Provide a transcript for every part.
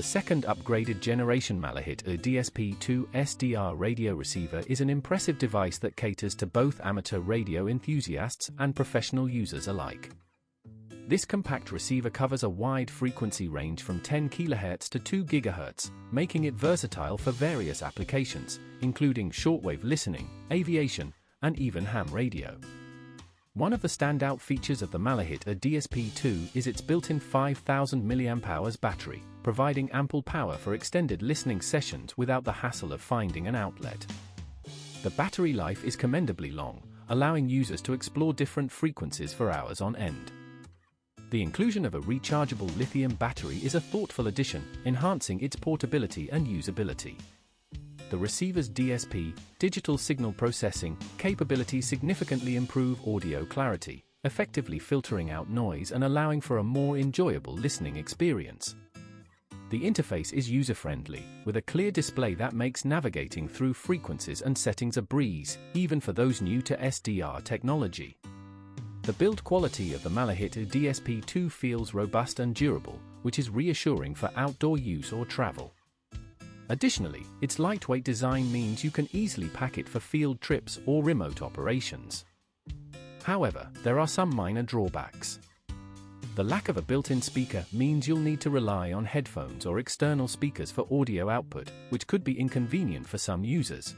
The second upgraded generation Malahit A DSP-2 SDR radio receiver is an impressive device that caters to both amateur radio enthusiasts and professional users alike. This compact receiver covers a wide frequency range from 10 kHz to 2 GHz, making it versatile for various applications, including shortwave listening, aviation, and even ham radio. One of the standout features of the Malahit A DSP-2 is its built-in 5000 mAh battery, providing ample power for extended listening sessions without the hassle of finding an outlet. The battery life is commendably long, allowing users to explore different frequencies for hours on end. The inclusion of a rechargeable lithium battery is a thoughtful addition, enhancing its portability and usability. The receiver's DSP, digital signal processing, capabilities significantly improve audio clarity, effectively filtering out noise and allowing for a more enjoyable listening experience. The interface is user-friendly, with a clear display that makes navigating through frequencies and settings a breeze, even for those new to SDR technology. The build quality of the Malahit DSP-2 feels robust and durable, which is reassuring for outdoor use or travel. Additionally, its lightweight design means you can easily pack it for field trips or remote operations. However, there are some minor drawbacks. The lack of a built-in speaker means you'll need to rely on headphones or external speakers for audio output, which could be inconvenient for some users.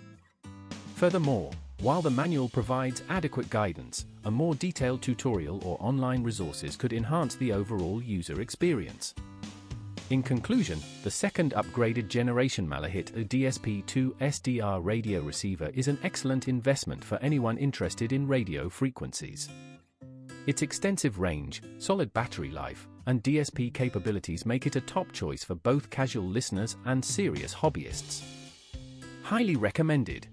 Furthermore, while the manual provides adequate guidance, a more detailed tutorial or online resources could enhance the overall user experience. In conclusion, the second upgraded generation Malahit DSP-2 SDR radio receiver is an excellent investment for anyone interested in radio frequencies. Its extensive range, solid battery life, and DSP capabilities make it a top choice for both casual listeners and serious hobbyists. Highly recommended.